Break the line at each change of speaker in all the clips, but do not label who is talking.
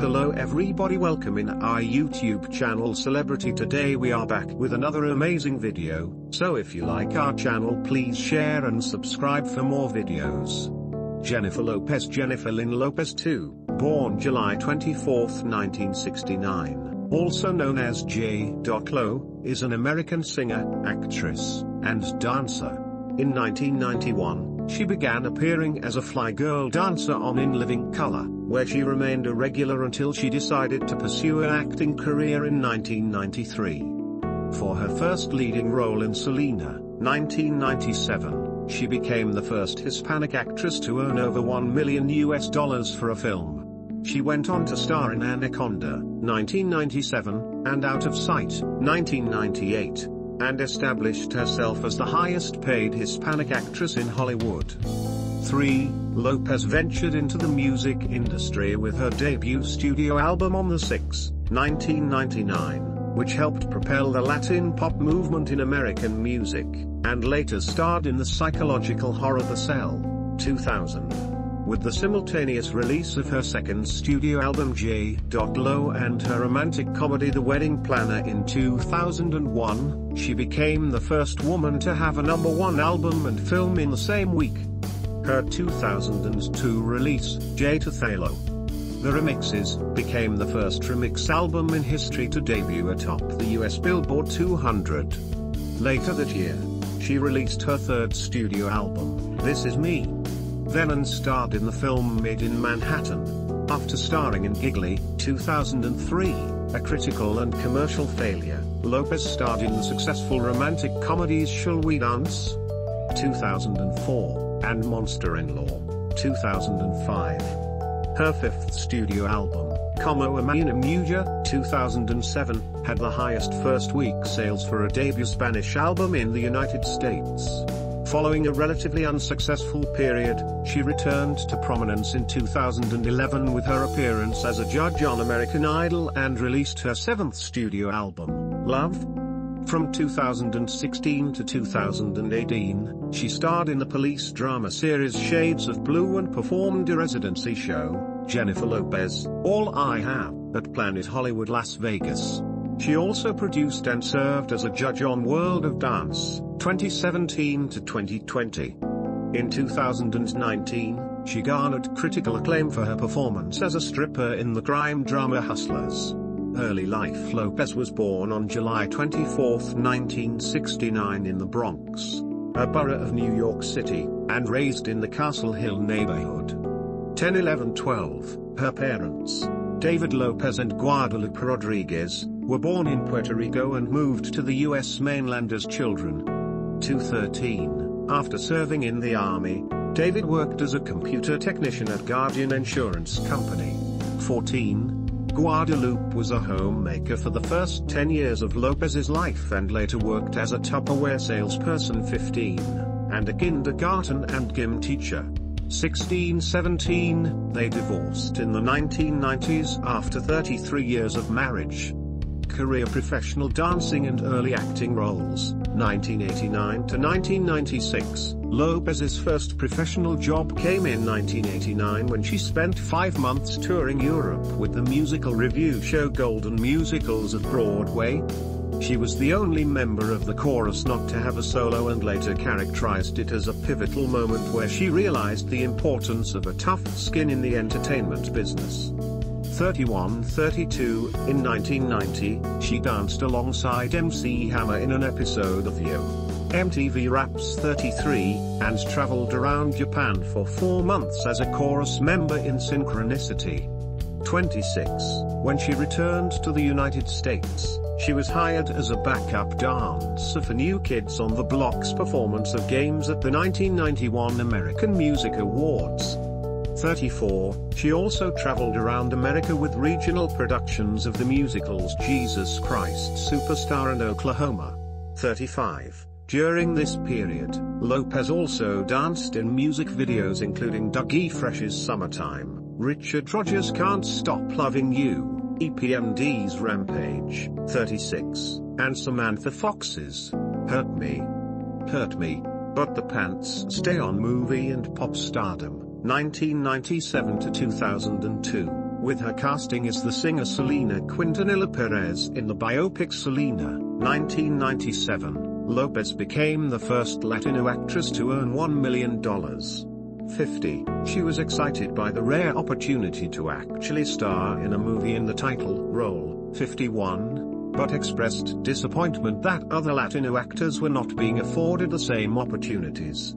Hello everybody welcome in our YouTube channel Celebrity today we are back with another amazing video, so if you like our channel please share and subscribe for more videos. Jennifer Lopez Jennifer Lynn Lopez II, born July 24, 1969, also known as J. Lo, is an American singer, actress, and dancer. In 1991, she began appearing as a fly girl dancer on In Living Color, where she remained a regular until she decided to pursue an acting career in 1993. For her first leading role in Selena, 1997, she became the first Hispanic actress to earn over 1 million US dollars for a film. She went on to star in Anaconda, 1997, and Out of Sight, 1998 and established herself as the highest paid Hispanic actress in Hollywood. 3. Lopez ventured into the music industry with her debut studio album On the 6, 1999, which helped propel the Latin pop movement in American music, and later starred in the psychological horror The Cell, 2000 with the simultaneous release of her second studio album J. Lo and her romantic comedy The Wedding Planner in 2001, she became the first woman to have a number one album and film in the same week. Her 2002 release, J to tha L-O. The Remixes, became the first remix album in history to debut atop the US Billboard 200. Later that year, she released her third studio album, This Is Me. Venom starred in the film Maid in Manhattan. After starring in Gigli, 2003, a critical and commercial failure, Lopez starred in the successful romantic comedies Shall We Dance? 2004, and Monster-in-Law, 2005. Her fifth studio album, Como Ama una Mujer, 2007, had the highest first week sales for a debut Spanish album in the United States. Following a relatively unsuccessful period, she returned to prominence in 2011 with her appearance as a judge on American Idol and released her seventh studio album, Love. From 2016 to 2018, she starred in the police drama series Shades of Blue and performed a residency show, Jennifer Lopez, All I Have, at Planet Hollywood Las Vegas. She also produced and served as a judge on World of Dance, 2017 to 2020. In 2019, she garnered critical acclaim for her performance as a stripper in the crime drama Hustlers. Early life Lopez was born on July 24, 1969 in the Bronx, a borough of New York City, and raised in the Castle Hill neighborhood. 10 11 12, her parents, David Lopez and Guadalupe Rodriguez, were born in Puerto Rico and moved to the U.S. mainland as children. 213, after serving in the Army, David worked as a computer technician at Guardian Insurance Company. 14, Guadalupe was a homemaker for the first 10 years of Lopez's life and later worked as a Tupperware salesperson. 15, and a kindergarten and gym teacher. 1617, they divorced in the 1990s after 33 years of marriage career professional dancing and early acting roles, 1989 to 1996. Lopez's first professional job came in 1989 when she spent five months touring Europe with the musical review show Golden Musicals of Broadway. She was the only member of the chorus not to have a solo and later characterized it as a pivotal moment where she realized the importance of a tough skin in the entertainment business. 31-32, in 1990, she danced alongside MC Hammer in an episode of Yo. MTV Raps 33, and traveled around Japan for four months as a chorus member in Synchronicity. 26, when she returned to the United States, she was hired as a backup dancer for New Kids on the Block's performance of games at the 1991 American Music Awards. 34, she also traveled around America with regional productions of the musicals Jesus Christ Superstar and Oklahoma. 35. During this period, Lopez also danced in music videos including Dougie Fresh's Summertime, Richard Rodgers' Can't Stop Loving You, EPMD's Rampage, 36, and Samantha Fox's Hurt Me. Hurt Me. But the Pants Stay On movie and pop stardom. 1997 to 2002, with her casting as the singer Selena Quintanilla Perez in the biopic Selena, 1997, Lopez became the first Latino actress to earn $1 million. 50. She was excited by the rare opportunity to actually star in a movie in the title role, 51, but expressed disappointment that other Latino actors were not being afforded the same opportunities.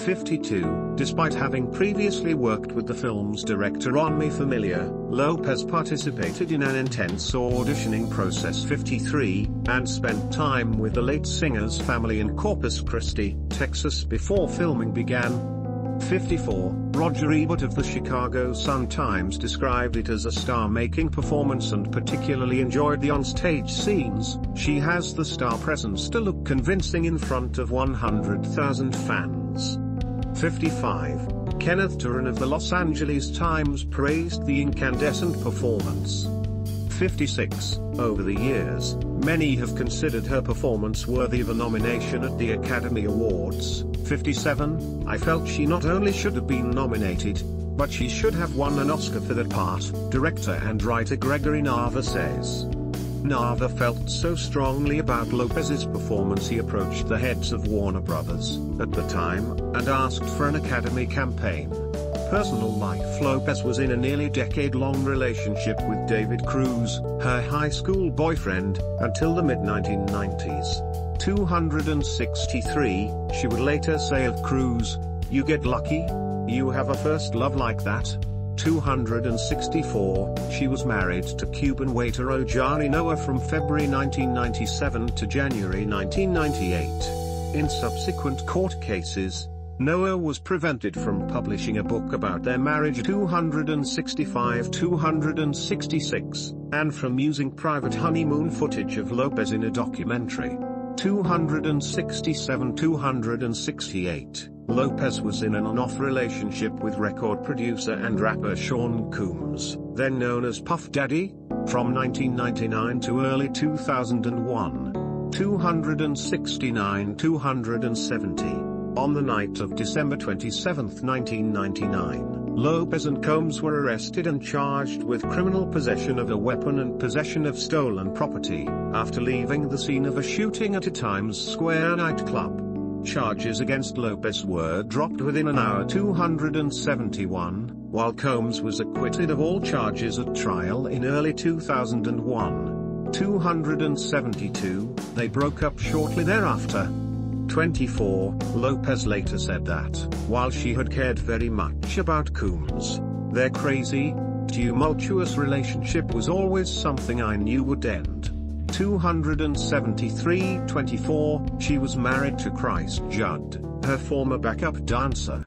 52. Despite having previously worked with the film's director on Mi Familia, Lopez participated in an intense auditioning process 53, and spent time with the late singer's family in Corpus Christi, Texas before filming began. 54, Roger Ebert of the Chicago Sun-Times described it as a star-making performance and particularly enjoyed the on-stage scenes. She has the star presence to look convincing in front of 100,000 fans. 55. Kenneth Turan of the Los Angeles Times praised the incandescent performance. 56. Over the years, many have considered her performance worthy of a nomination at the Academy Awards. 57. I felt she not only should have been nominated, but she should have won an Oscar for that part, director and writer Gregory Nava says. Nava felt so strongly about Lopez's performance he approached the heads of Warner Brothers, at the time, and asked for an Academy campaign. Personal life Lopez was in a nearly decade-long relationship with David Cruz, her high school boyfriend, until the mid-1990s. 263, she would later say of Cruz, you get lucky? You have a first love like that? 264, she was married to Cuban waiter Ojani Noa from February 1997 to January 1998. In subsequent court cases, Noa was prevented from publishing a book about their marriage 265-266, and from using private honeymoon footage of Lopez in a documentary. 267-268. Lopez was in an on-off relationship with record producer and rapper Sean Combs, then known as Puff Daddy, from 1999 to early 2001. 269-270. On the night of December 27, 1999, Lopez and Combs were arrested and charged with criminal possession of a weapon and possession of stolen property, after leaving the scene of a shooting at a Times Square nightclub. Charges against Lopez were dropped within an hour 271, while Combs was acquitted of all charges at trial in early 2001. 272, they broke up shortly thereafter. 24, Lopez later said that, while she had cared very much about Combs, their crazy, tumultuous relationship was always something I knew would end. 273-24, she was married to Cris Judd, her former backup dancer.